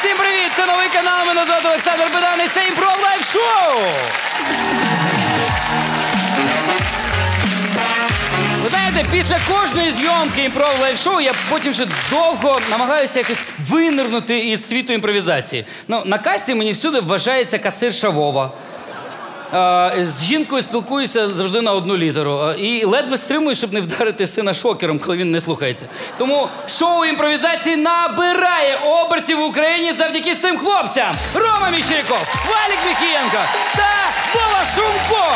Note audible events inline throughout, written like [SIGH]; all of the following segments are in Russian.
Усім привіт! Це новий канал. Мене звати Олександр Беданий. Це імпров лайф шоу. Ви знаєте, після кожної зйомки імпров лайф шоу я потім ще довго намагаюся якось винирнути із світу імпровізації. Ну, на касі мені всюди вважається касирша Вова. Е, З жінкою спілкуюся завжди на одну літеру. Е, І ледве стримую, щоб не вдарити сина шокером, коли він не слухається. Тому шоу імпровізації набирає обертів в Україні завдяки цим хлопцям: Рома Міщеряков, Валік Міхієнко та Вова Шумко.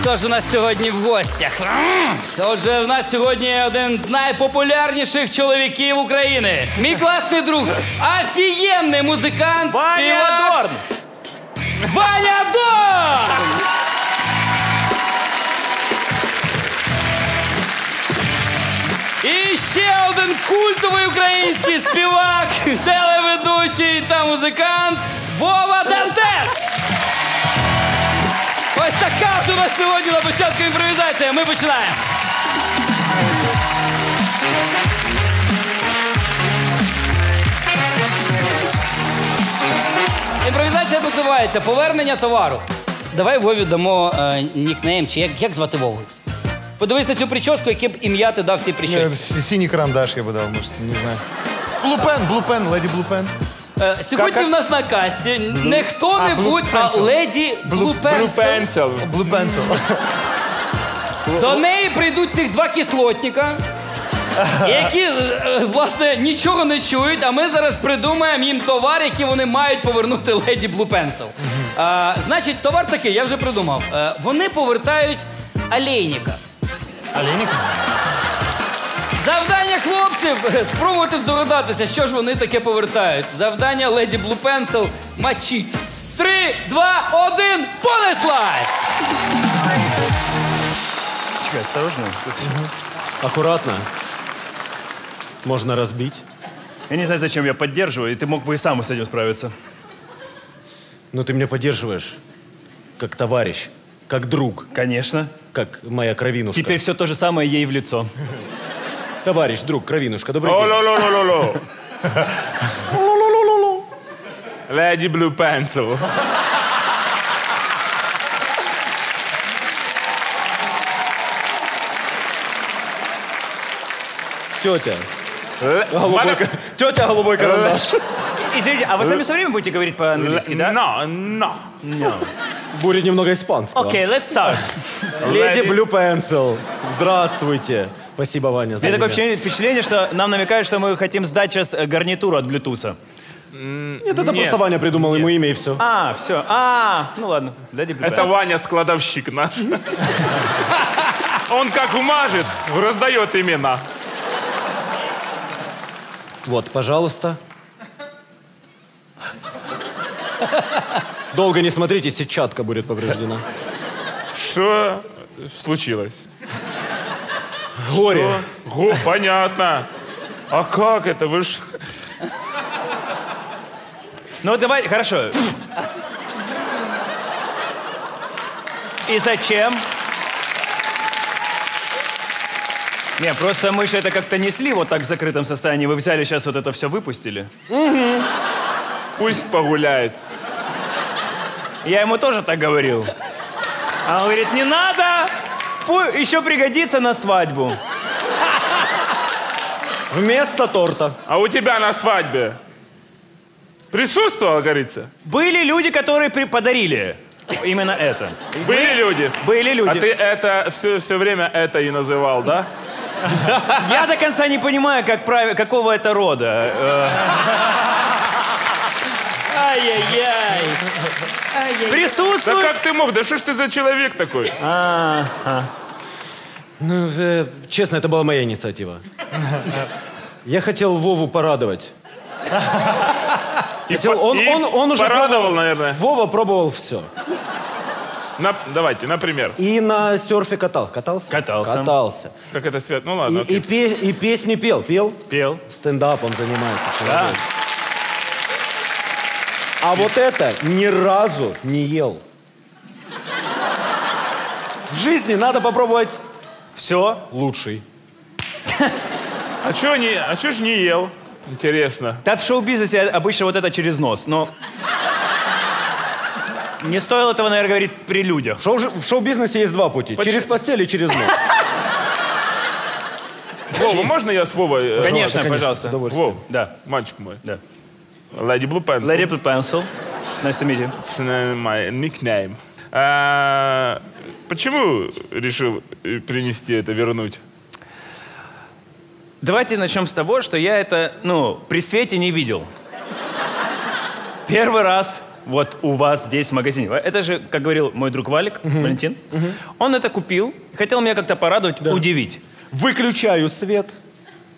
Хто ж у нас сьогодні в гостях? Отже, в нас сьогодні один з найпопулярніших чоловіків України. Мій класний друг, офігенний музикант, співак. Дорн! Ваня Дорн! І ще один культовий український співак, телеведучий та музикант Вова Дантес. Ось така от у нас сьогодні на початку імпровізація. Ми починаємо. Називається Повернення товару. Давай Вові дамо е, нікнейм, чи як, як звати Вову? Подивись на цю прическу, яке б ім'я ти дав цій Ні, прическі. с- Синій карандаш я би дав, може, не знаю. Блупен, блупен, леді блупен. Е, сьогодні в нас на касті не хто-небудь, А, а, Pencil. леді Blue Pencil. Блупенсел. До неї прийдуть тих два кислотника, які, е, е, власне, нічого не чують, а ми зараз придумаємо їм товар, який вони мають повернути леді Blue Pencil. А, значить, товар такий, я вже придумав. Е, вони повертають олейника. Олейник? Завдання хлопців е, [LAUGHS] спробувати здогадатися, що ж вони таке повертають. Завдання леді Blue Pencil мочіть. Три, два, один, понеслась! Чекай, осторожно. Аккуратно. Можно разбить. Я не знаю, зачем я поддерживаю, и ты мог бы и сам с этим справиться. Но ты меня поддерживаешь. Как товарищ. Как друг. Конечно. Как моя кровинушка. Теперь все то же самое ей в лицо. Товарищ, друг, кровинушка, добрый день. Ло-ло-ло-ло-ло. Lady Blue Pencil. Тетя. Голубой Тетя голубой карандаш. Извините, а вы сами все время будете говорить по-английски, да? No, no. Будет немного испанского. Окей, let's start. Леди Blue Pencil. Здравствуйте. Спасибо, Ваня, за Мне такое меня. впечатление, впечатление, что нам намекают, что мы хотим сдать сейчас э, гарнитуру от Bluetooth. Нет, это Нет. просто Ваня придумал ему имя и все. А, все. А, ну ладно. Леди Blue Это Pencil. Ваня складовщик наш. Он как умажет, раздает имена. Вот, пожалуйста. Долго не смотрите, сетчатка будет повреждена. Что случилось? Горе. Го, понятно. А как это? Вы ж... Ну давай, хорошо. И зачем? Не, просто мы же это как-то несли вот так в закрытом состоянии. Вы взяли сейчас вот это все выпустили. Пусть погуляет. Я ему тоже так говорил. А он говорит, не надо, пу- еще пригодится на свадьбу. Вместо торта. А у тебя на свадьбе присутствовала, говорится? Были люди, которые при- подарили именно это. Были люди? Были люди. А ты это все, все время это и называл, да? Я до конца не понимаю, как прав- какого это рода. Ай-яй-яй! Да Присутствует. как ты мог? Да что ж ты за человек такой? Ну, э, честно, это была моя инициатива. Я хотел Вову порадовать. И, Хотел- по- он- и он- он уже порадовал, пробовал. наверное. Вова пробовал все. На- давайте, например. И на серфе катал. Катался? Катался. Катался. Как это свет? Ну И, ладно, окей. и, пе- и песни пел. Пел? Пел. Стендапом занимается. Да. А вот это ни разу не ел. В жизни надо попробовать Все. лучший. А чё не, а чё ж не ел? Интересно. Да в шоу-бизнесе обычно вот это через нос, но... Не стоило этого, наверное, говорить при людях. В шоу- в шоу-бизнесе есть два пути. Почему? Через постель и через нос. [LAUGHS] Вова, можно я с Вовой? э, Конечно, пожалуйста. Вов, Да, мальчик мой. да. Lady Blue Pencil. Lady Blue Pencil. Nice to meet you. It's my nickname. А, почему решил э, принести это, вернуть? Давайте начнем с того, что я это, ну, при свете не видел. Первый раз вот у вас здесь в магазине. Это же, как говорил мой друг Валик, Валентин, он это купил, хотел меня как-то порадовать, удивить. Выключаю свет.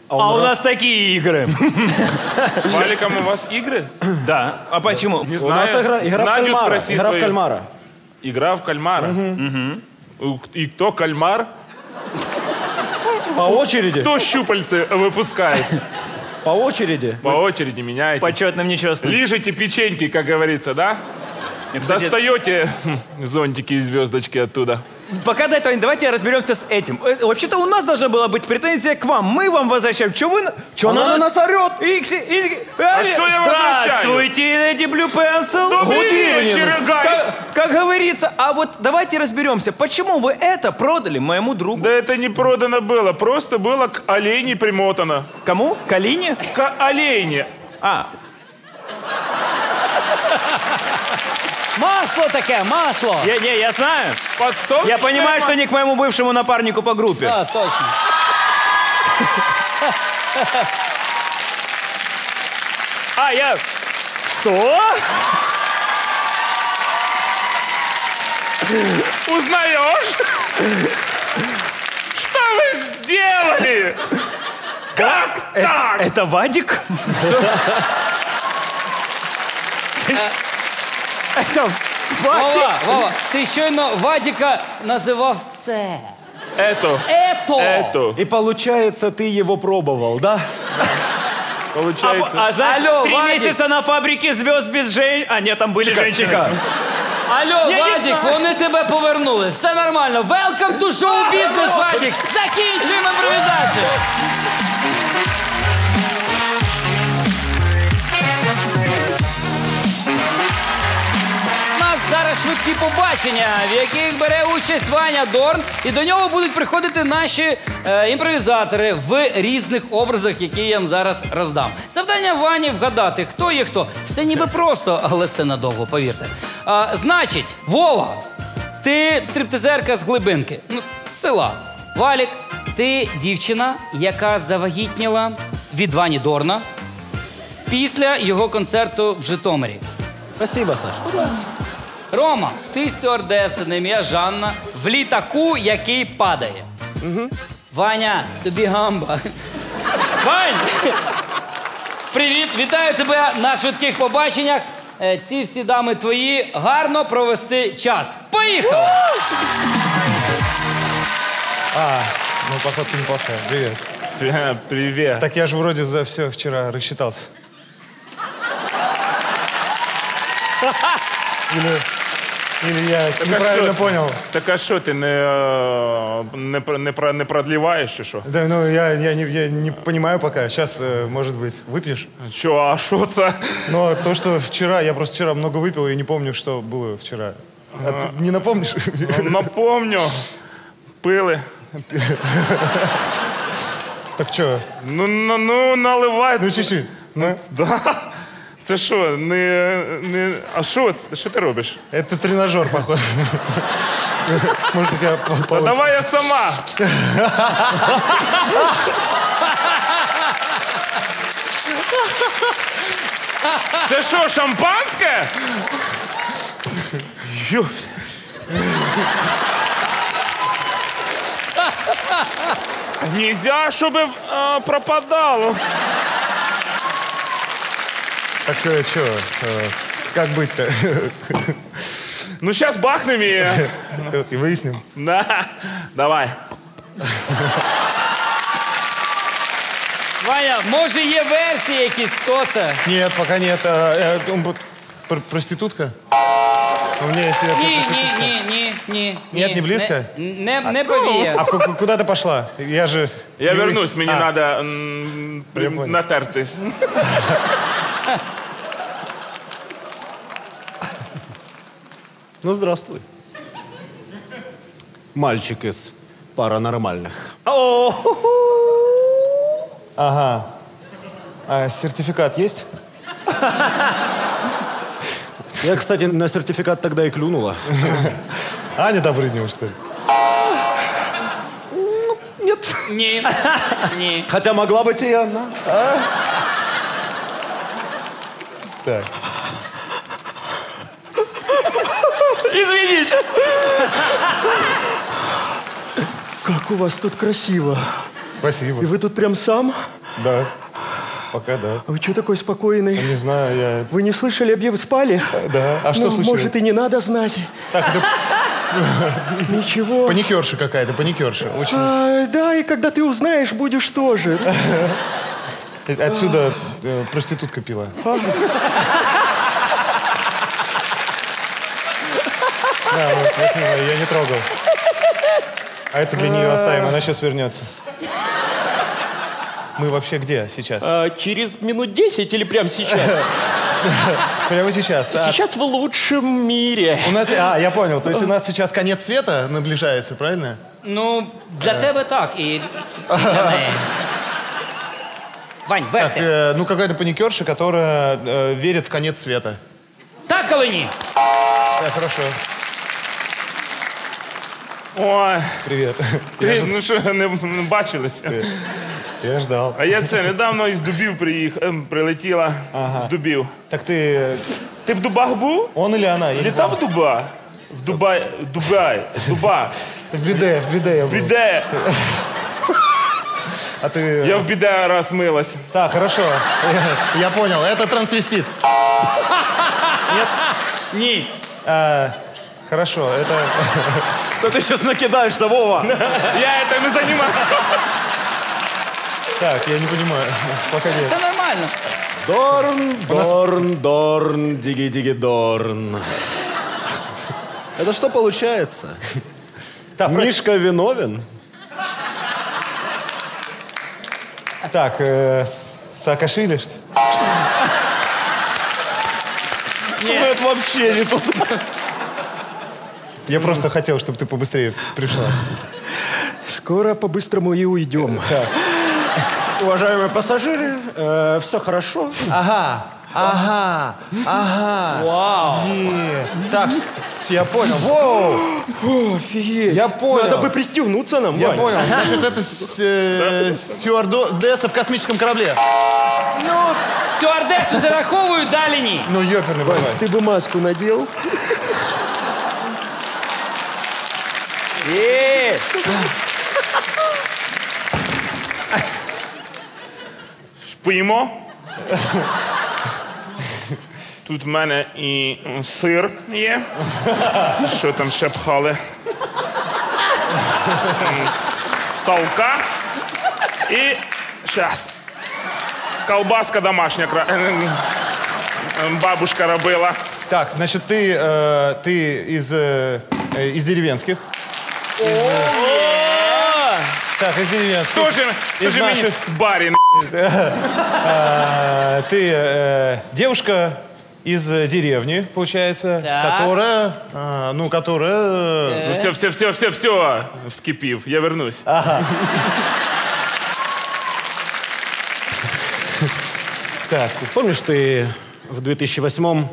А у нас такие игры. [LAUGHS] Валиком у вас игры? Да. А почему? Не У нас знаю. игра, игра в Надю кальмара. спроси Игра в кальмара. Игра в кальмара. У- И кто кальмар? По очереди. Кто щупальцы выпускает? По очереди. По очереди меняете. По четным нечетным. Лижете печеньки, как говорится, да? Кстати, Достаете [LAUGHS] зонтики и звездочки оттуда. Пока до этого давайте разберемся с этим. Э, Вообще-то у нас должна была быть претензия к вам. Мы вам возвращаем. Че вы... Че Она на нас орет. а что я возвращаю? Здравствуйте, леди Blue Pencil. Добрый вечер, guys! Как, как говорится, а вот давайте разберемся, почему вы это продали моему другу? Да это не продано было, просто было к олене примотано. Кому? Калине? К олене. А, Масло таке, масло. я, не, я знаю. Подсолнечное Я понимаю, что не к моему бывшему напарнику по группе. А, точно. А, я... Что? Узнаешь? Что вы сделали? Как так? Это Вадик? [LAUGHS] Это Вадик? Вова, Вова, ти щойно Вадіка називав це. Это, Ето. это, И получается, ты его пробовал, да? получается. А, а знаешь, Алло, три Вадик. месяца на фабрике звезд без Жень... А, нет, там были женщины. Алло, Я не Вадік, знаю. вони тебе повернули. Все нормально. Welcome to show business, Вадік. Закінчуємо імпровізацію. Швидкі побачення, в яких бере участь Ваня Дорн, і до нього будуть приходити наші е, імпровізатори в різних образах, які я вам зараз роздам. Завдання Вані вгадати, хто є хто. Все ніби просто, але це надовго, повірте. А, значить, Вова, ти стриптизерка з глибинки, ну, села. Валік, ти дівчина, яка завагітніла від Вані Дорна після його концерту в Житомирі. Спасибо, Саша. Рома, ти стюардеса на ім'я Жанна в літаку, який падає. Ваня, тобі гамба. Вань! Привіт, вітаю тебе на швидких побаченнях. Е, Ці всі дами твої гарно провести час. Поїхали! А, ну, походка неплохая. Привет. Э, Привет. Так я же вроде за все вчера рассчитался. Или, или я а неправильно что? понял. Так а що ти не, е, не, про- не, про- не продліваєш чи що? Да, ну я, я, не, я не понимаю пока. Сейчас, может быть, выпьешь. Що, а що це? Но то, что вчера, я просто вчера много выпил и не помню, что было вчера. А ты не напомнишь? Напомню, пили. Так что? Ну, ну, ну наливай. Ну чуть-чуть. Ну, Да. Це що, не, не. А що, це- що ти робиш? это тренажер, походу. Тебя по- Та давай я сама. Це що, шампанське? Нельзя, щоб пропадало. Так что, что? Как быть-то? Ну, зараз бахнем і... И выясним. На, давай. Ваня, може є версії якісь, хто це? Нет, пока нет. А, э, он бу- пр- Проститутка? У меня есть версия. Ні, ні, ні, ні, ні. Ні, не близько? Не, не, не повіє. А ку- ку- куда ты пошла? Я же... Я не- вернусь, мені А, треба Я понял. натертись. Ну, здравствуй. Мальчик из паранормальных. Ага. А сертификат есть? Я, кстати, на сертификат тогда и клюнула. [LAUGHS] Аня Добрынева, что ли? Нет. Ні. Ні. Хотя могла быть и она. Так. Извините. Как у вас тут красиво. Спасибо. И вы тут прям сам? Да. Пока да. А вы что такой спокойный? Не знаю, я... Вы не слышали, об вы спали? Да. А что ну, случилось? может, и не надо знать. Так, это Ничего. паникерша какая-то, паникерша. Очень... А, да, и когда ты узнаешь, будешь тоже. Отсюда э, проститутка пила. Да, вот, возьми, я не трогал. А это для нее оставим, она сейчас вернется. Мы вообще где сейчас? А, через минут 10 или прямо сейчас? [LAUGHS] Прямо сейчас. Так. Сейчас в лучшем мире. У нас, а, я понял. То есть у нас сейчас конец света наближается, правильно? Ну, для тебе так і для [LAUGHS] неї. Вань, Так, версія. э, ну какая-то паникерша, которая э, верит в конец света. Так, але ні. Да, хорошо. Ой, Привет. [LAUGHS] ти, ну що, не, не бачилися? Я ждал. А я це недавно із Дубів приїхав, ем, прилетіла з Дубів. Так ты... э, Ти в Дубах був? Он или она? Я не Літав в Дуба? В Дубай, Дубай, Дуба, помню. В биде, в биде я был. біде. А ты... Я в біде раз милась. Так, хорошо. [LAUGHS] Я понял. Это трансвестит. Ні. А, хорошо, это... Да ты сейчас накидаешься, Вова. [LAUGHS] Я этим не займаюся. Так, я не понимаю. Погоди. Це нормально. Дорн, Дорн, Дорн, диги-диги, Дорн. Это что получается? Мишка виновен? Так э, Саакашвили, что ли? Ну, это вообще не тут. Я просто хотел, чтобы ты побыстрее пришла. Скоро по-быстрому и уйдем. Уважаемые пассажиры, все хорошо. Ага, ага, ага. Вау. Е, Так, с- я понял. Воу, Офигеть. я понял. Надо бы пристегнуться нам, Я Вань. понял. Значит, это с- э, стюардесса в космическом корабле. Стюардесу зараховують далі ні. Ну, ёперный бывает. Ты бы маску надел? Е, Поїмо. Тут в мене і м, сир є. Що там ще пхали? М, Салка. І щас. Колбаска домашня. кра- е, м, м, Бабушка робила. Так, значит, ты, э, ты из, э, э, из деревенских. Из, э, Так, из деревенских. Тоже, Із тоже мені наших. барін. А, ты э, девушка из э, деревни, получается, Так. которая, а, ну, которая... э, Ну все, все, все, все, все. Вскипів. Я вернусь. Так, Помнишь, ты в 2008-м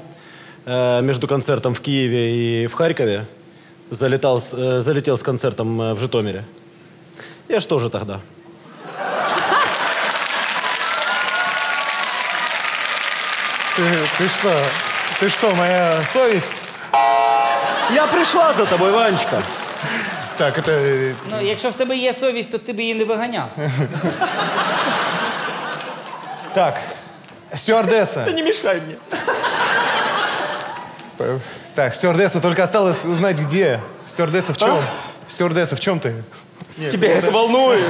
э, между концертом в Киеве и в Харькове залетал, э, залетел с концертом э, в Житомире? Я ж тоже тогда. ты, ты что? Ты что, моя совесть? Я пришла за тобой, Ванечка. Так, это... э, Ну, якщо в тебе є совість, то ти б її не виганяв. Так, стюардесса. не мешай мне. П- Так, стюардесса, только осталось узнать, где. Стюардесса в чем? Стюардесса, в чем ты? Тебя это волнует. [LAUGHS]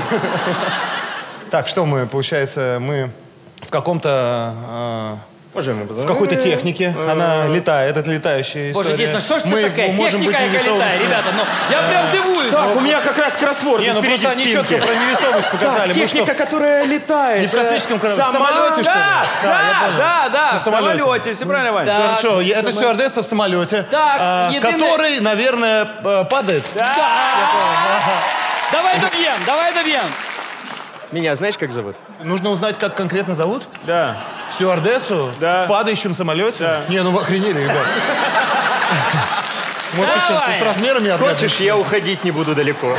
Так, что мы, получается, мы в каком-то Можем в какой-то технике. Она летает, это летающая Боже, история. дійсно, що ж це Мы таке? можем быть Техніка, яка невесомыми. літає, ребята. Ну, я прям дивуюсь. Так, у меня как раз кроссворд Не, ну впереди просто они в четко спинке. про невесомость показали. Так, Мы что, техника, в- которая летает. Не в космическом корабле, в Сама- самолете, что ли? Да, я да, понял. да, да, в самолете. самолете, все правильно, Вань. Да. Хорошо, я- это стюардесса в самолете, Так, а, единый- который, наверное, э, падает. Давай доб'єм, давай доб'єм. Меня знаешь, как зовут? Нужно узнать, как конкретно зовут? Да. Стюардессу Да. в падающем самолете? Да. Не, ну вы охренели, ребят. Может, сейчас с размерами? Хочешь, я уходить не буду далеко.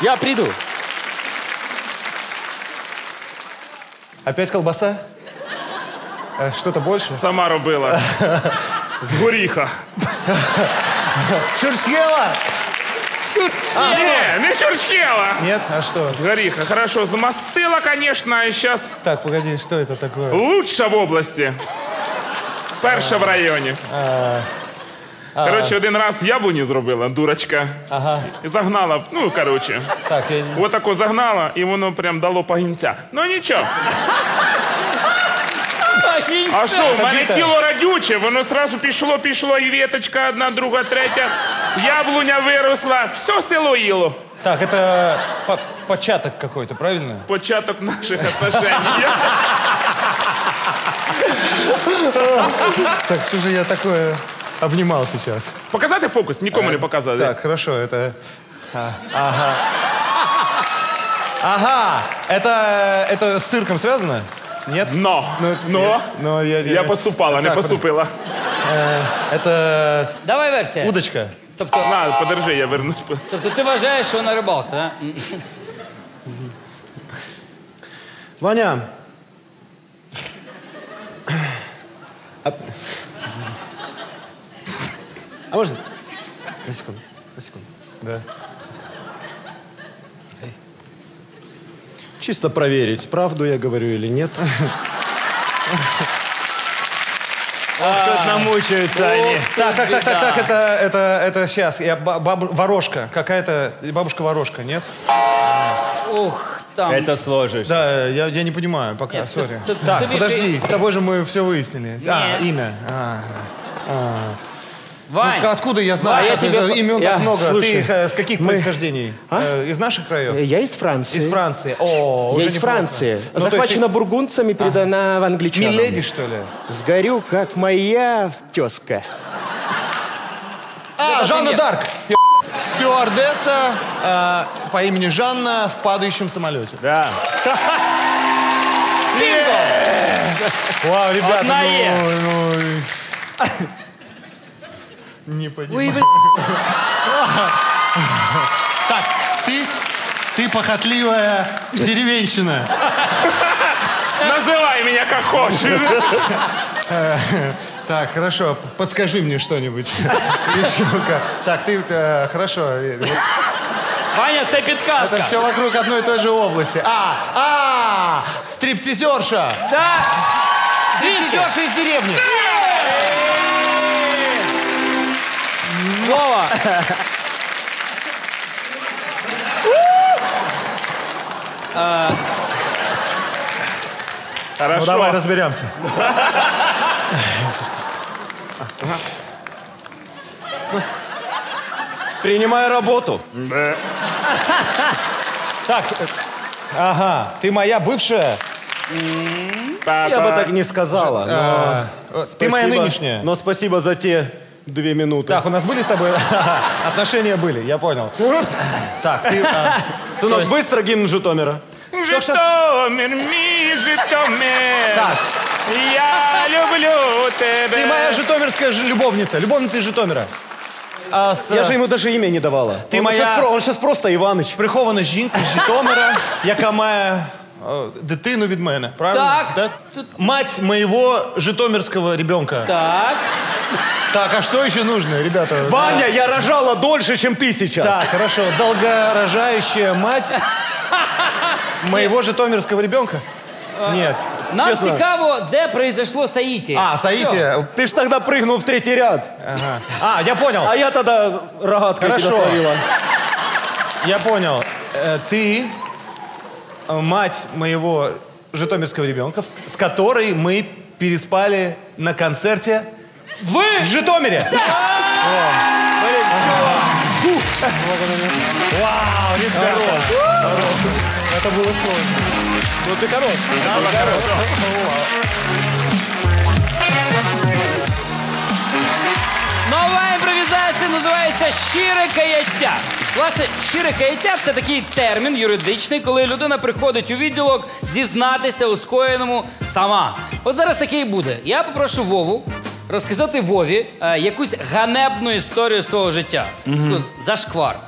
Я приду. Опять колбаса? Э, Что-то больше? Сама робила. З [LAUGHS] горіха. Чурсьела? Ні, не чурчхела. Нет? А что? З горіха. Хорошо, замастила, конечно, і зараз Так, погоди, что это такое? лучша в області. Перша в районі. Коротше, один раз яблуню зробила, дурочка. Ага. І загнала, ну, коротше. Так, я... не- Отако загнала, і воно прям дало пагінця. Ну нічого. А що, в мене Побіта. тіло радюче, воно одразу пішло, пішло, і віточка одна, друга, третя. Яблуня виросла, все село їло. Так, это по- початок какой-то, правильно? Початок наших отношень. Так, что же я такое обнимал сейчас? Показати фокус? Нікому не показати. Так, хорошо, это... а, ага. Ага, это, это с цирком связано? Нет? Но, Ну, но, Но я, я поступала, не Так, поступила. Это Давай версія. удочка. Тобто, На, подержи, я вернусь. тобто ти вважаєш, що вона рибалка, да? М. Ваня. А, а можно? На секунду. На секунду. Да. Чисто проверить, правду я говорю или нет. Тут намучаются они. Так, так, так, так, так, это, это, это сейчас. Я ба- бабу- ворожка. Какая-то бабушка ворожка, нет? Ух, там. Это сложишь. Да, я, я не понимаю пока, сори. Так, подожди, с тобой же мы все выяснили. А, имя. А, Вань, ну, откуда я знаю? А я как тебе имен я- так много. слушай, Ты их, э, с каких мы- происхождений? Э, Из наших краев? Я из Франции. Из Франции. О, Я уже из. Франции. Ну, Захвачена бургундцами, передана в ты англичанам. Миледи, что ли? Сгорю, как моя тезка. А, Жанна Дарк. Стюардесса э, по имени Жанна в падающем самолете. Да. Вау, ребята, Одна Е. ну, ну, Не понимаю. [LAUGHS] Так, ты, ты похотливая деревенщина. [LAUGHS] Називай мене як хочеш. [LAUGHS] Так, хорошо, подскажи мне что-нибудь. Так, ты, э, хорошо. Ваня, це підказка. Это все вокруг одной и той же области. А, а, стриптизерша. Да. Стриптизерша из деревни. Вова. Ну Хорошо. давай разберемся. Принимай работу. Так, э, ага, ты моя бывшая. Я бы так не сказала. но А, э, ты моя спасибо- нынешняя. Но спасибо за те две минуты. Так, у нас были с тобой [LAUGHS] отношения были, я понял. [LAUGHS] Так, ты... а, Сынок, то есть- быстро гимн Житомира. Житомир, мій Житомир. Так. Я люблю тебе. Ты моя житомирская ж- любовница, любовница из Житомира. А с, Я же ему даже имя не давала. Ты он, моя- сейчас, про- он сейчас просто Иваныч. прихована жінка з Житомира, [LAUGHS] яка має е, дитину від мене, правильно? Так. Да? Тут- Мать моего житомирского ребенка. Так. Так, а что еще нужно, ребята? Ваня, я рожала дольше, чем ты сейчас. Так, хорошо. Долгорожающая мать моего житомирского ребенка? Нет. Нам Чесно. цікаво, де произошло Саїті. А, Саити. Ты ж тогда прыгнул в третий ряд. Ага. А, я понял. А я тогда рогаткой Хорошо. тебя словила. Я понял. Э, Ты э, мать моего житомирского ребенка, с которой мы переспали на концерте Ви в Житомире. Вау, ребята. Хорош. Это было сложно. Ну ты хорош. Нова називається щире каяття. Власне, щире каяття це такий термін юридичний, коли людина приходить у відділок зізнатися у скоєному сама. От зараз таке і буде. Я попрошу Вову розказати Вові е, якусь ганебну історію з твого життя. Таку Зашквар. [CLEARS THROAT]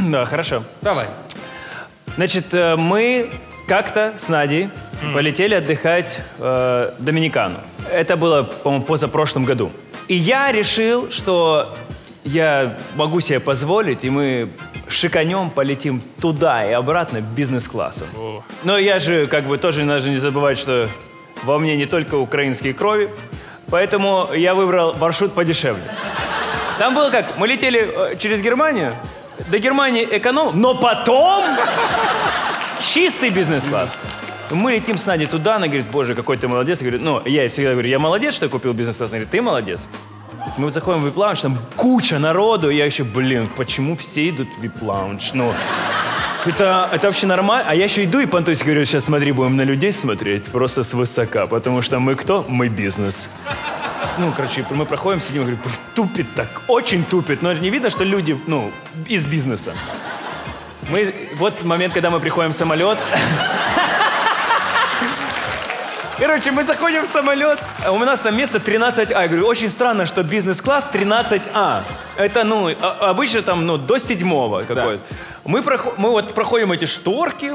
Да, хорошо. Давай. Значит, э, мы как-то с Надей полетели отдыхать э, в Доминикану. Это было, по-моему, в позапрошлом году. И я решил, что я могу себе позволить, и мы шиканем полетим туда и обратно бизнес-классом. Но я же как бы тоже надо не забывать, что во мне не только украинские крови, поэтому я выбрал маршрут подешевле. Там было как, мы летели э, через Германию, до Германии эконом, но потом чистый бизнес-класс. Мы летим с Надей туда, она говорит, боже, какой ты молодец. Я говорю, ну, я всегда говорю, я молодец, что я купил бизнес-класс. Она говорит, ты молодец. Мы заходим в VIP-lounge, там куча народу, и я еще, блин, почему все идут в VIP-lounge? Ну, это, это вообще нормально. А я еще иду и понтуюсь, говорю, сейчас смотри, будем на людей смотреть, просто свысока, потому что мы кто? Мы бизнес. Ну, короче, мы проходим, сидим, говорю, «Блин, тупит так, очень тупит. Но не видно, что люди, ну, из бизнеса. Мы, вот момент, когда мы приходим в самолет. Короче, мы заходим в самолет, а у нас там место 13А. Я говорю, очень странно, что бизнес-класс 13А. Это, ну, а- обычно там, ну, до седьмого какой-то. Мы, прохо- мы вот проходим эти шторки.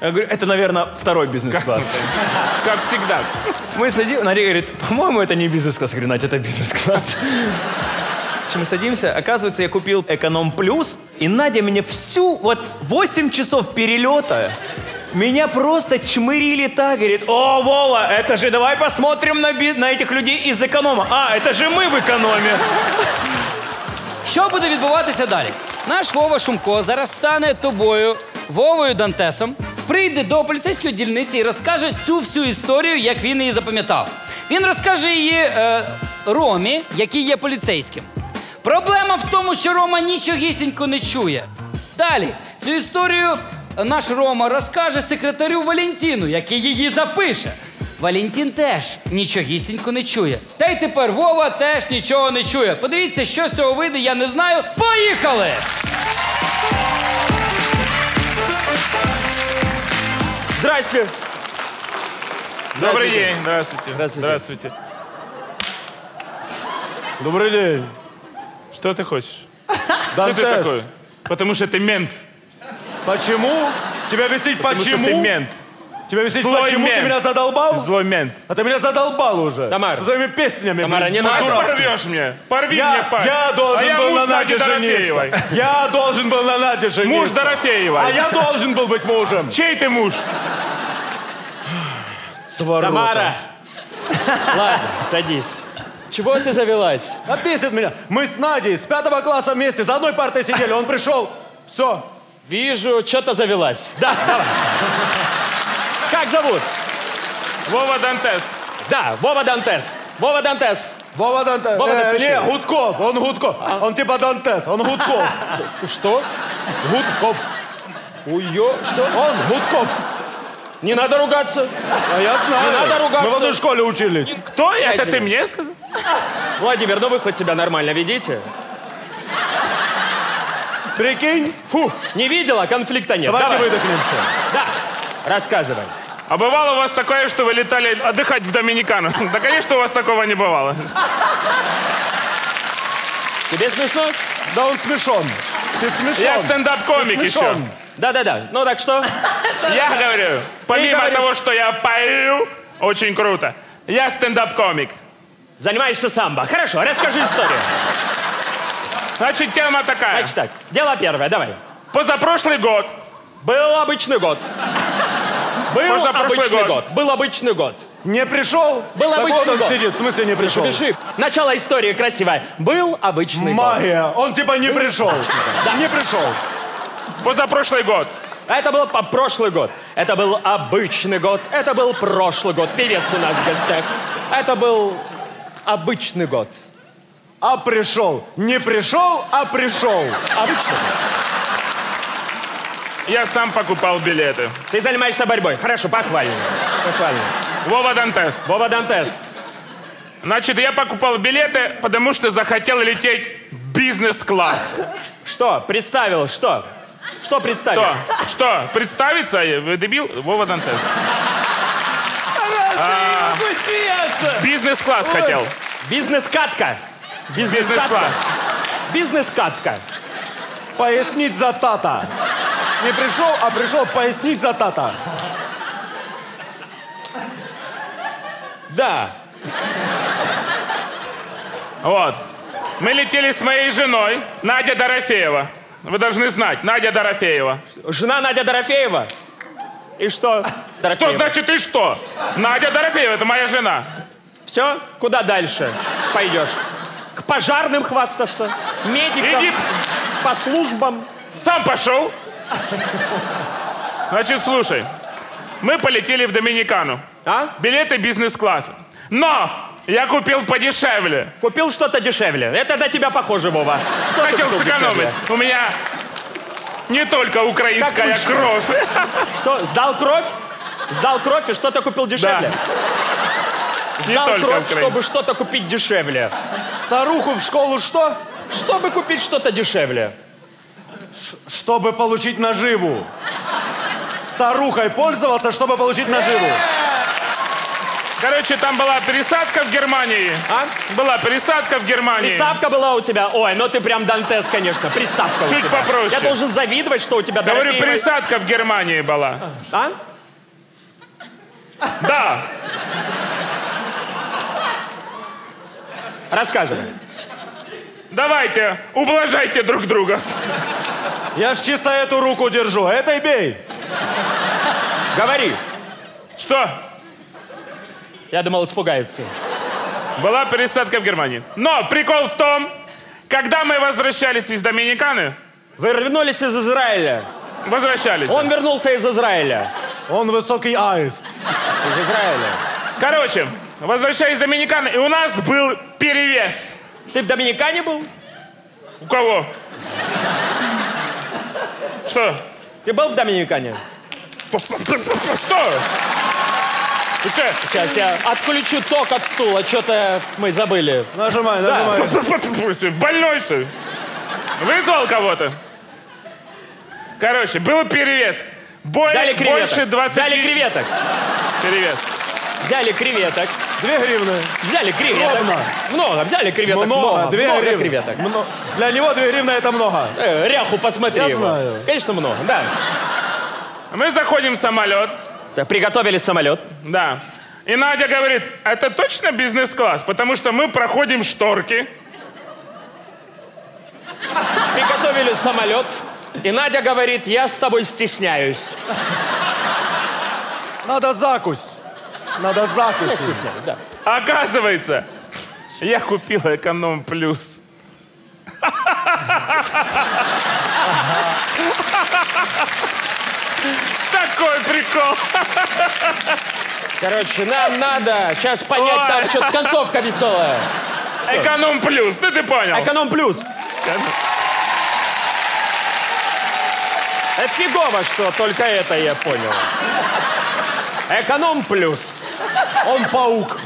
Я говорю, это, наверное, второй бизнес-класс. Как всегда. Мы садимся, Надя говорит, по-моему, это не бизнес-класс. Я говорю, Надя, это бизнес-класс. В общем, мы садимся. Оказывается, я купил эконом плюс, и Надя мне всю, вот 8 часов перелета, меня просто чмырили так, говорит, о, Вова, это же давай посмотрим на, би- на этих людей из эконома. А, это же мы в экономе. Що буде відбуватися далі? Наш Вова Шумко зараз стане тобою, Вовою Дантесом, прийде до поліцейської дільниці і розкаже цю всю історію, як він її запам'ятав. Він розкаже її е, Ромі, який є поліцейським. Проблема в тому, що Рома нічогісінько не чує. Далі цю історію наш Рома розкаже секретарю Валентіну, який її запише. Валентін теж нічогісінько не чує. Та й тепер Вова теж нічого не чує. Подивіться, що з цього вийде, я не знаю. Поїхали! Здрасте. Добрый день. Здравствуйте. Здравствуйте. Здравствуйте. Добрый день. Что ты хочешь? Кто ты Дантес. такой? Потому что ты мент. Почему? Тебя висит Потому что ты почему? мент. Тебя висит Злой почему? Ты мент. меня задолбал? Злой мент. А ты меня задолбал уже. Тамара. Со своими песнями. Тамара, не надо. порвешь мне. Порви Я, мне пасть. я должен а я был муж на Наде Дорофеевой. жениться. [LAUGHS] Я должен был на Наде жениться. Муж Дорофеевой. А я должен был быть мужем. Чей ты муж? Тварота. Тамара. Ладно, садись. Чего ты завелась? А бесит меня. Мы с Надей с пятого класса вместе за одной партой сидели. Он пришел. Все. Вижу, что-то завелась. Да, давай. Как зовут? Вова Дантес. Да, Вова Дантес. Вова Дантес. Вова Дантес. Вова, Э, не, Гудков. Он Гудков. Он типа Дантес. Он Гудков. Что? Гудков. Уё, что? Он Гудков. Не надо ругаться. А я знаю. Не надо ругаться. Мы в одной школе учились. Кто? Это ты мне сказал? Владимир, ну вы хоть себя нормально ведите. Прикинь. Фу, не видела, конфликта нет. Давайте Давай. выдохнемся. Да, рассказывай. А бывало у вас такое, что вы летали отдыхать в Доминикану? [LAUGHS] Да, конечно, у вас такого не бывало. Тебе смешно? Да он смешон. Ты смешон. Я стендап-комик еще. Да-да-да. Ну так что? Я говорю, помимо говоришь. того, что я пою, очень круто, я стендап-комик. Занимаешься самбо. Хорошо, расскажи историю. Значит, тема такая. Значит так, дело первое, давай. Позапрошлый год Был обычный год. Был Позапрошлый обычный год. год. Был обычный год. Не пришел? Был так обычный вот он год. сидит. В смысле не пришел? Пиши. Начало истории красивое. Был обычный год. Магия. Он типа не пришел. Не пришел. позапрошлый год Это был по- прошлый год. Это был обычный год. Это был прошлый год. Певец у нас в гостях. Это был обычный год. А пришел. Не пришел, а пришел. Год. Я сам покупал билеты. Ты занимаешься борьбой. Хорошо, похвально. Похвально. Вова Дантес. Вова Дантес. Значит, я покупал билеты, потому что захотел лететь бизнес-класс. Что? Представил? Что? Что представил? Что? Что? Представиться? Вы дебил? Вова Дантес. А, Бизнес-класс хотел. Бизнес-катка. Бизнес-катка. Бизнес-катка. Пояснить за тата. Не пришел, а пришел пояснить за тата. Да. Вот. Мы летели с моей женой, Надя Дорофеева. Вы должны знать, Надя Дорофеева. Жена Надя Дорофеева. И что? Что Дорофеева? значит и что? Надя Дорофеева, это моя жена. Все? Куда дальше пойдешь? К пожарным хвастаться? Медикам? Иди. По службам? Сам пошел. Значит, слушай. Мы полетели в Доминикану. А? Билеты бизнес-класса. Но я купил подешевле. Купил что-то дешевле. Это на тебя похоже, Вова. Что Хотел сэкономить. дешевле? У меня не только украинская кровь. Что, сдал кровь? Сдал кровь и что-то купил дешевле? Не Сдал кровь, чтобы что-то купить дешевле. Старуху в школу что? Чтобы купить что-то дешевле. Чтобы получить наживу. Старухой пользоваться, чтобы получить наживу. Короче, там была пересадка в Германии. А? Была пересадка в Германии. Приставка была у тебя? Ой, ну ты прям Дантес, конечно. Приставка у Чуть тебя. попроще. Я должен завидовать, что у тебя Говорю, Дорофеевой- пересадка в Германии была. А? Да. Рассказывай. Давайте, ублажайте друг друга. Я ж чисто эту руку держу, этой бей. Говори. Что? Я думал, испугается. Была пересадка в Германии. Но прикол в том, когда мы возвращались из Доминиканы, Вы вернулись из Израиля. возвращались. Он вернулся из Израиля. Он высокий аист. Из Израиля. Короче, возвращались из Доминиканы, и у нас был перевес. Ты в Доминикане был? У кого? Что? Ты был в Доминикане? Что? Ты что? Сейчас я отключу ток от стула. Что-то мы забыли. Нажимай, нажимай. [LAUGHS] Ты больной ли? Вызвал кого-то? Короче, был перевес. Бой Взяли креветок. больше 20 Взяли креветок. Перевес. Взяли креветок. Две гривны. Взяли креветок. Ровно. Много. Взяли креветок. Много, две много гривны. креветок. Мно- Для него две гривны это много. Э, ряху посмотри Я его. знаю. Конечно, много, да. Мы заходим в самолет. Так, приготовили самолет. Да. И Надя говорит, это точно бизнес-класс? Потому что мы проходим шторки. Приготовили самолет. И Надя говорит, я с тобой стесняюсь. Надо закусь. Надо закусь. Да. Оказывается, я купил эконом плюс. Такой прикол. Короче, нам надо сейчас понять, Ой. там что-то концовка веселая. Эконом плюс, ну ты понял. Эконом плюс. Это фигово, что только это я понял. Эконом плюс. Он паук.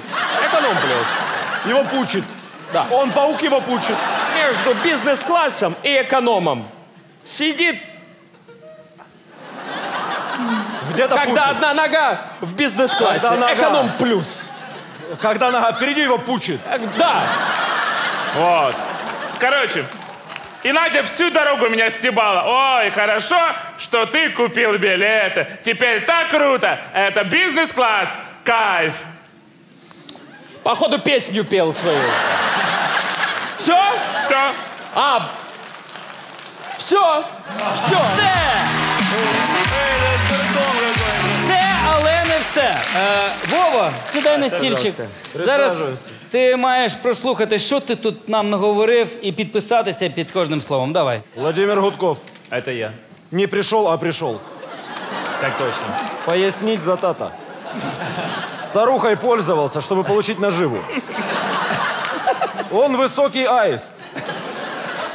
Эконом плюс. Его пучит. Да. Он паук его пучит. Между бизнес-классом и экономом сидит, Где-то когда пучит. одна нога в бизнес-классе. Когда нога. Эконом плюс. Когда нога впереди его пучит. Э, Да. Вот. Короче, и Надя всю дорогу меня стебала. Ой, хорошо, что ты купил билеты. Теперь так круто. Это бизнес-класс Кайф. Походу песню пел свою. Все? Все. А. Все. Все. Все! Все, але не все. Е, Вова, сідай на стільчик. Зараз Присаджуйся. ти маєш прослухати, що ти тут нам наговорив, і підписатися під кожним словом. Давай. Владимир Гудков. Это я. Не пришел, а пришел. Так точно. Пояснить за тата. Старухой пользовался, чтобы получить наживу. Он высокий аист.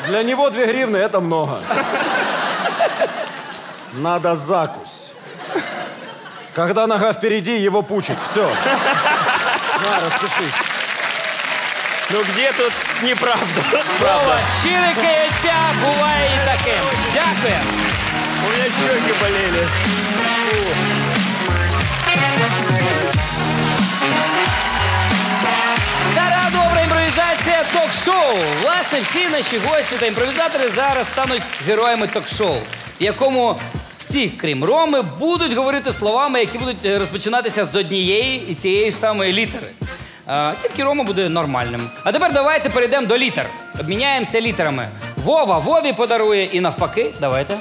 Для него две гривны это много. Надо закусь. Когда нога впереди, его пучит. Все. На, распишись. Ну где тут неправда? Вова, щире каяття буває і таким. Дякую. У меня щеки болели. Стара добра імпровізація ток-шоу. Власне, всі наші гості та імпровізатори зараз стануть героями ток-шоу, в якому всі, крім Роми, будуть говорити словами, які будуть е, розпочинатися з однієї і цієї ж самої літери. А, тільки Рома буде нормальним. А тепер давайте перейдемо до літер. Обміняємося літерами. Вова Вові подарує і навпаки. Давайте.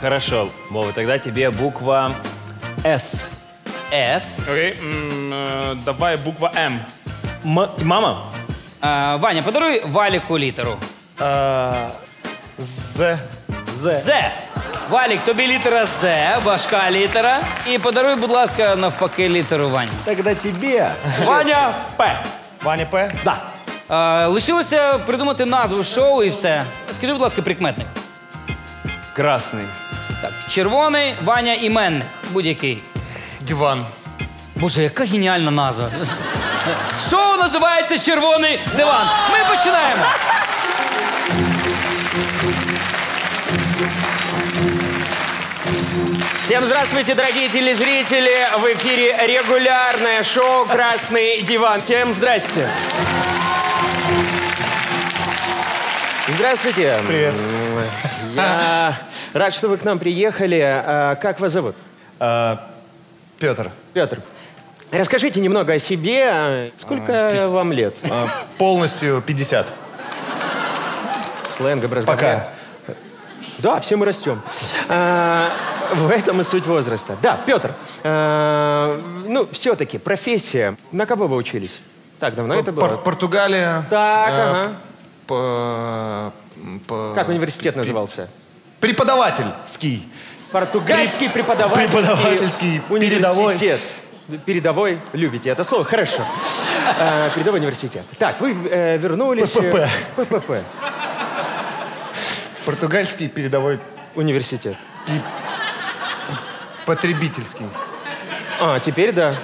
Хорошо, Вова, тогда тебе буква С. С. Окей, м, э, давай буква М. М- мама? А, Ваня, подаруй Валіку літеру. А, З. З. Валік, тобі літера З, важка літера. І подаруй, будь ласка, навпаки, літеру Вані. Тогда тебе. Ваня П. Ваня П. Да. Лишилося придумати назву шоу і все. Скажи, будь ласка, прикметник. Красный. Так, червоний, Ваня іменник. Будь-який. Диван. Боже, яка геніальна назва. Шоу називається Червоний диван. Ми починаємо. Всем здравствуйте, дорогие телезрители! В эфире регулярное шоу «Красный диван». Всем здрасте! Здравствуйте. Привет. Я рад, что вы к нам приехали. А, Как вас зовут? А, Петр. Петр. Расскажите немного о себе. Сколько вам лет? А, Полностью 50. Сленгом разговариваем. Пока. Да, все мы растем. А, в этом и суть возраста. Да, Петр, а, ну, все-таки профессия. На кого вы учились? Так, давно это было? Пор- Португалия. Так, э, ага. по- по- Как университет назывался? Преподавательский. Португальский преподавательский, Преподавательский, университет. Передовой, любите это слово, хорошо. А, передовой университет. Так, вы э, вернулись... э, ППП. ППП. Португальский передовой Университет. потребительский. А, теперь да.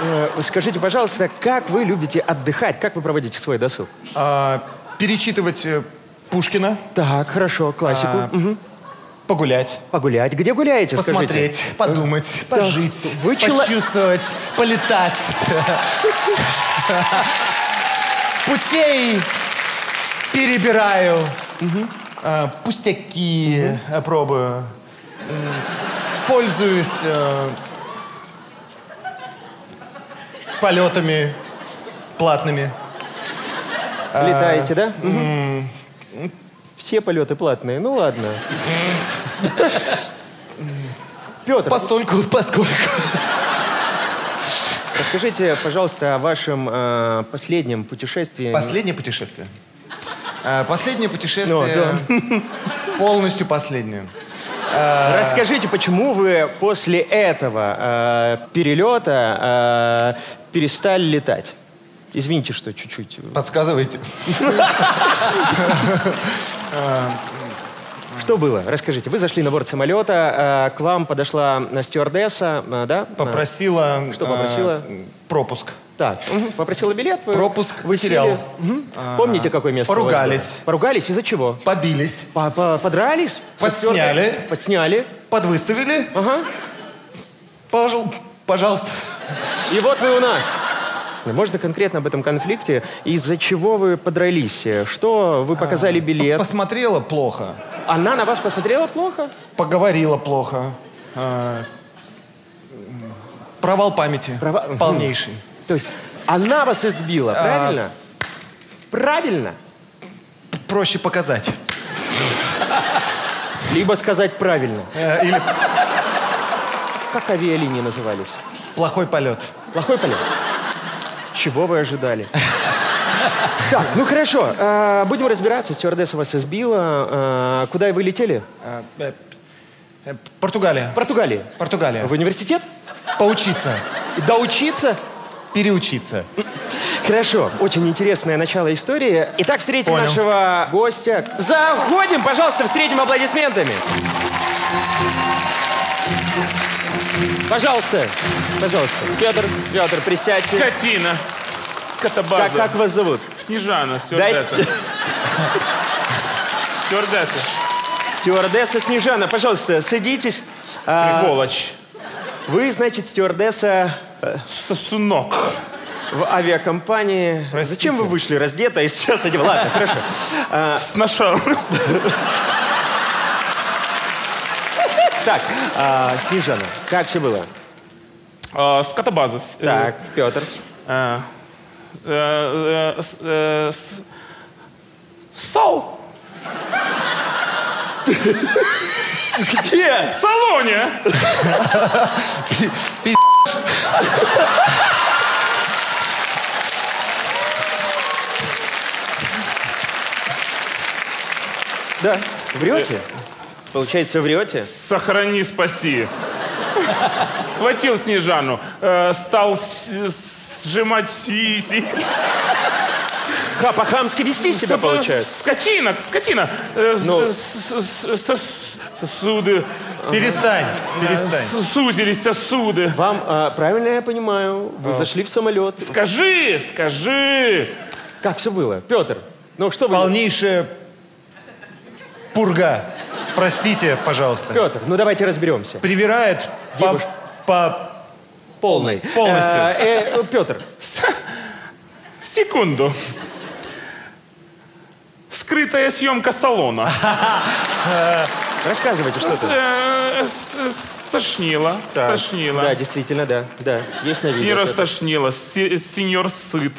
Э, Скажите, пожалуйста, как вы любите отдыхать? Как вы проводите свой досуг? А, перечитывать э, Пушкина, Так, хорошо, классику. А, Мгм. Погулять, Погулять. Где гуляете, скажите? посмотреть, подумать, пожить, Вы чело- почувствовать, полетать. Путей перебираю, А, пустяки э, пробую, пользуюсь э, полетами платными. Летаете, да? Все полеты платные. Ну ладно. Петр, Постольку, поскольку. расскажите, пожалуйста, о вашем э, последнем путешествии. Последнее путешествие. А, Последнее путешествие. Полностью последнее. Расскажите, почему вы после этого э, перелета э, перестали летать? Извините, что чуть-чуть. Подсказывайте. [LAUGHS] Что было? Расскажите. Вы зашли на борт самолета, э, к вам подошла э, стюардесса, э, да? Попросила... Что э, попросила? Пропуск. Так, попросила билет. Вы, Пропуск вы потерял. Мгм. Помните, какое место? поругались. Поругались? Из-за чего? Побились. По- по- Подрались? Подсняли. Подсняли. Подвыставили. Ага. Положил. Пожалуйста. И вот вы у нас. Можно конкретно об этом конфликте? Из-за чего вы подрались? Что вы показали билет? Посмотрела плохо. Она на вас посмотрела плохо? Поговорила плохо. А, м, Провал памяти. Мгм. Полнейший. То есть она вас избила, правильно? Правильно? Проще показать. Либо сказать правильно. Э, Или Как авиалинии назывались? плохой полет. Плохой полет? Чего вы ожидали? Так, ну хорошо. э, Будем разбираться. Стюардесса вас избила. Э, Куда вы летели? Э, Португалия. Португалия. Португалия. В университет? Поучиться. Доучиться? Переучиться. Хорошо, очень интересное начало истории. Итак, встретим Понял. нашего гостя. Заходим, пожалуйста, встретим аплодисментами. Пожалуйста, пожалуйста. Петр, Петр, присядьте. Скотина. Скотобаза. Как, как вас зовут? Снежана, Дайте- стюардесса. Стюардесса. Стюардесса Снежана, пожалуйста, садитесь. А, Сволочь. вы, значит, стюардесса Сосунок. в авиакомпании. Простите. Зачем вы вышли раздета и сейчас одев? Ладно, хорошо. А, Сношал. Так, а, Снежана, как все было? А, Скотобаза. С- э, Так, Петр. а, э, э, с- э, с- Сол. Где? В салоне. Да, врете? Получается, врете? Сохрани, спаси. Схватил Снежану, э, стал сжимать сиси. Ха, по-хамски вести себя, получается. Скотина, скотина. Э, Ну. с- с- сос- Сосуды. Перестань, перестань. с- Сузились сосуды. Вам, а, правильно я понимаю, вы зашли в самолет. Скажи, скажи. Как все было? Петр, ну что вы... Полнейшая пурга. Простите, пожалуйста. Петр, ну давайте разберемся. Привирает по, по- Полный. Полностью. Э, э, Петр, Секунду. Скрытая съемка салона. рассказывайте, что С- то э, Стошнило. Стошнило. Да, действительно, да. Да, есть на видео. Петр. стошнило. Се- Сеньор сыт.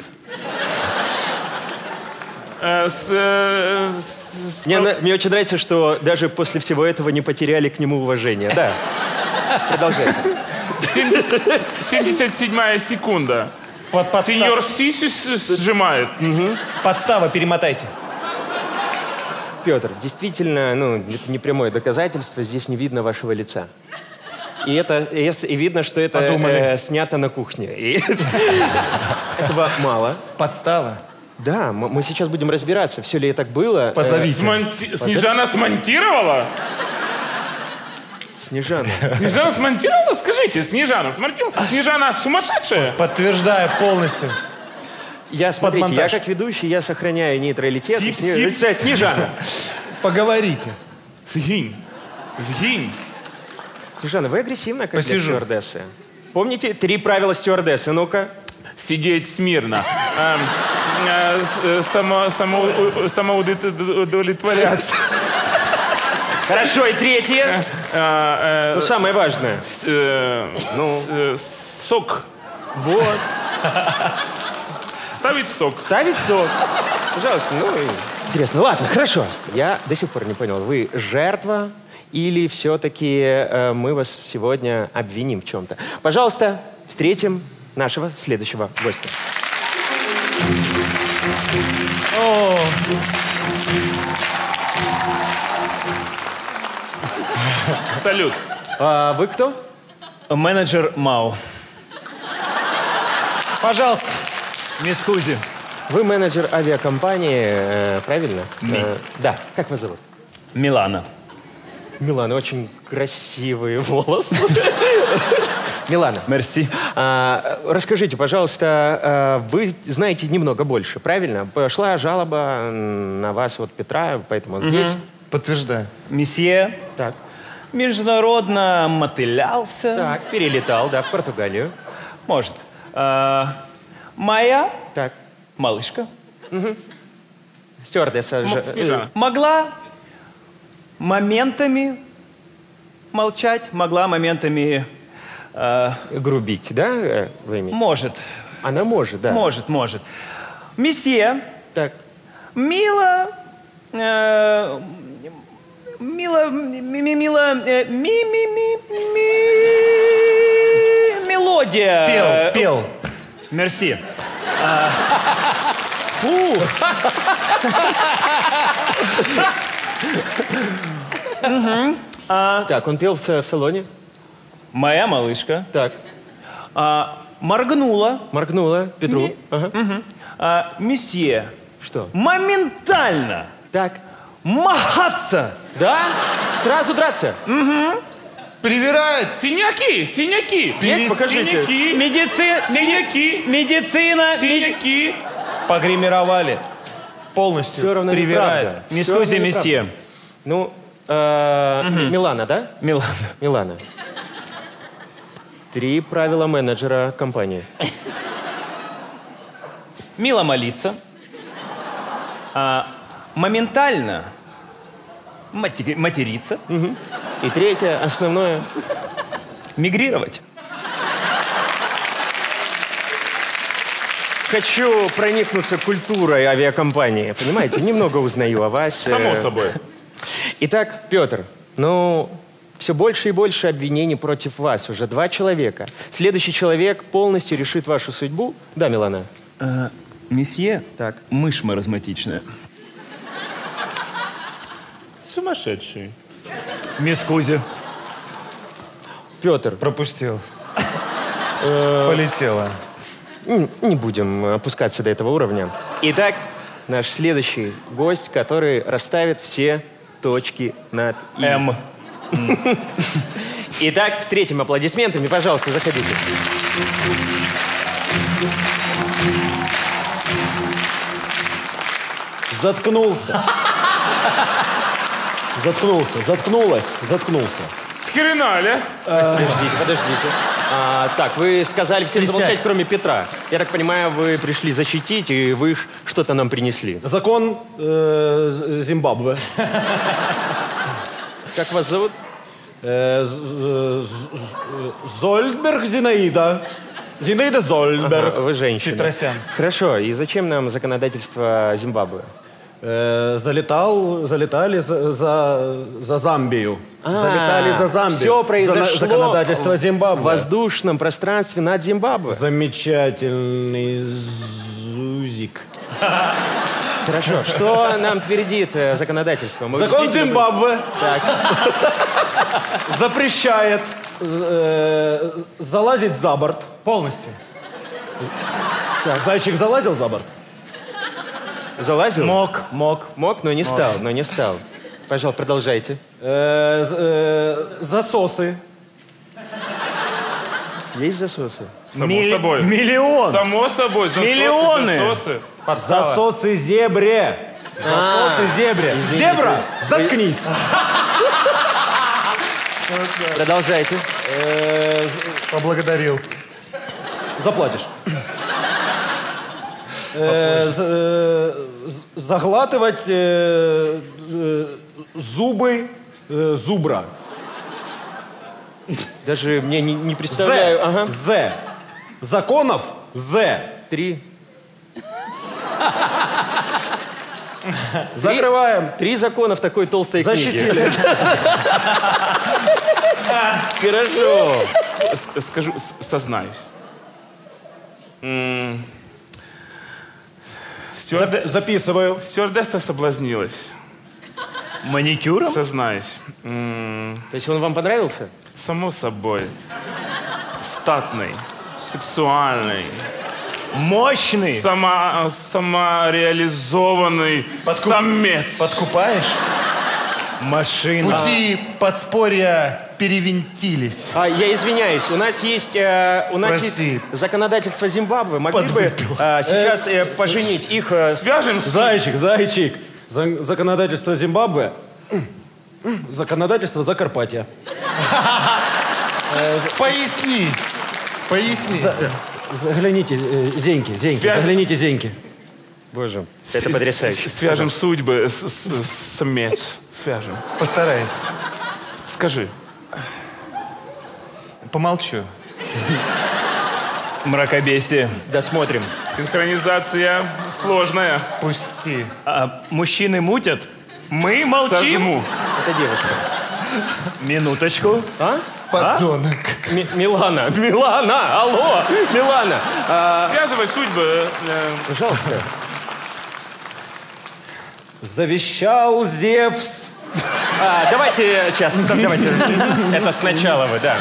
С- Мне, на- мне очень нравится, что даже после всего этого не потеряли к нему уважение. Да. Продолжайте. 77 секунда. под- подста- Сеньор сисю с- сжимает. подстава перемотайте. Петр, действительно, ну, это не прямое доказательство, здесь не видно вашего лица. И это и видно, что это Подумали. э, снято на кухне. И [LAUGHS] этого мало. Подстава. Да, м- мы сейчас будем разбираться, все ли это так было. Э, Позовите. Смонти- Снежана смонтировала? Снежана. Снежана смонтировала? Скажите, Снежана смонтировала? Снежана сумасшедшая? Подтверждаю полностью. Я, смотрите, я как ведущий, я сохраняю нейтралитет. Сип, сип. лица Снежана. Поговорите. Сгинь. Сгинь. Снежана, вы агрессивна, как Посижу. для стюардессы. Помните три правила стюардессы? Ну-ка. Сидеть смирно. Э, само- само- Самоудовлетворяться. Хорошо, и третье. Э, э, Ну, самое важное. э, Сок. Вот. Ставить сок. Ставить сок. Пожалуйста, ну. Интересно, ладно, хорошо. Я до сих пор не понял, вы жертва или все-таки э, мы вас сегодня обвиним в чем-то? Пожалуйста, встретим нашего следующего гостя. Салют. А вы кто? Менеджер МАУ. Пожалуйста. Мисс Хузи. Вы менеджер авиакомпании, э, правильно? Э, да. Как вас зовут? Милана. Милана, очень красивые волосы. Милана, Мерси. а, расскажите, пожалуйста, а, вы знаете немного больше, правильно? Пошла жалоба на вас от Петра, поэтому он здесь. Подтверждаю. Месье Так, международно мотылялся. так, перелетал, да, в Португалию. Может. А, моя Так, малышка стюардесса. же- Снежана. могла моментами молчать, могла моментами... э, грубить, да, э, вы имеете? может, Она может, да. может, может. Месье Так, Мила... э, Мила... ми- ми- Мила... э, Ми... Ми... Ми... ми- Мелодия. Пел, пел. Мерси. А, фу. Так, он пел в, са- в салоне. Моя малышка Так, а, моргнула. моргнула Петру. Ми- Ага. А, месье, Что? моментально Так. махаться. Да? Сразу драться? Привирает. Синяки, синяки. Есть? Покажите. Синяки, Медицина, синяки, медицина, синяки. Погримировали. Полностью. Все равно Привирает. неправда. Всё Мискузи, равно месье. Ну, э, Милана, да? Милана. Милана. Три правила менеджера компании. Мило молиться. А, моментально мати- материться. И третье, основное. Мигрировать. Хочу проникнуться культурой авиакомпании. Понимаете, немного узнаю о вас. Само Э, собой. Итак, Петр, ну, все больше и больше обвинений против вас. Уже два человека. Следующий человек полностью решит вашу судьбу. Да, Милана? А, месье, Так. мышь маразматичная. Сумасшедший. Мискузи. Петр, Пропустил. Полетела. м, не будем опускаться до этого уровня. Итак, наш следующий гость, который расставит все точки над «и». М. Итак, встретим аплодисментами. Пожалуйста, заходите. Заткнулся. Заткнулся, заткнулась, заткнулся. Схренали. Подождите, подождите. А, так, вы сказали всем Присядь. замолчать, кроме Петра. Я так понимаю, вы пришли защитить, и вы что-то нам принесли. Закон э, Зимбабве. Как вас зовут? Э, Зольдберг Зинаида. Зинаида Зольдберг. Ага, вы женщина. Петросян. Хорошо, и зачем нам законодательство Зимбабве? Э, залетал, залетали за, за, за Замбию. залетали за Замбию. Все За произошло на- законодательство в Зимбабве. воздушном пространстве над Зимбабве. Замечательный зузик. Хорошо. Что нам твердит э, законодательство? Мы Закон действительно- Зимбабве Так. запрещает э, залазить за борт. Полностью. Зайчик залазил за борт? Залазил? Мог, мог. Мог, но не стал, но не стал. Пожалуйста, продолжайте. Э, з- э, засосы. Есть засосы? Само Милли- собой. Миллион. Само собой. Засосы, Миллионы. засосы. Подстава. Засосы зебре. Засосы зебре. извините. Зебра, заткнись. Продолжайте. Э, з- Поблагодарил. заплатишь. Э, з- э, з- заглатывать э, э, зубы э, зубра. Даже мне не, не представляю. З. Ага. З. Законов З. Три. Закрываем. Три закона в такой толстой книге. Защитили. Хорошо. С- Скажу, с- сознаюсь. М, стюарде- Записываю. Стюардесса соблазнилась. Маникюром? Сознаюсь. М, То есть он вам понравился? Само собой. Статный, сексуальный, Мощный. сама, самореализованный Подкуп- самец. Подкупаешь? Машина. Пути подспорья перевинтились. А, я извиняюсь, у нас есть, э, у нас Прости. есть законодательство Зимбабве. Могли бы Подвыпил. э, сейчас э, поженить их э, с- Свяжем с... Зайчик, зайчик. За- Законодательство Зимбабве. Законодательство Закарпатья. Поясни. Поясни. Загляните, э, Зеньки, Зеньки, загляните, Зеньки. Боже, это потрясающе. Свяжем судьбы, с- с- самец. Свяжем. Постараюсь. Скажи. Помолчу. Мракобесие. Досмотрим. Синхронизация сложная. Пусти. А мужчины мутят? Мы молчим? Сожму. Это девушка. Минуточку. А? Подонок. Ми- Милана, Милана, алло, Милана. А, Связывай судьбы. э, пожалуйста. Завещал Зевс А, давайте, чат, да, давайте. Это сначала вы, да.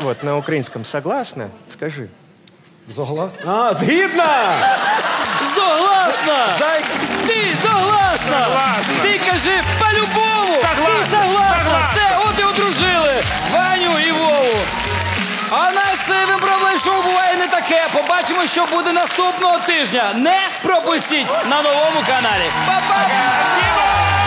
Вот, на украинском согласна? Скажи. А, згідна! Согласна! Зай... Ти согласна! Согласна. Ти кажи по-любому! Согласна. Ти согласна! Согласна. Все, от і одружили Ваню і Вову. А у нас це виправлене шоу буває не таке. Побачимо, що буде наступного тижня. Не пропустіть на новому каналі. Па-па!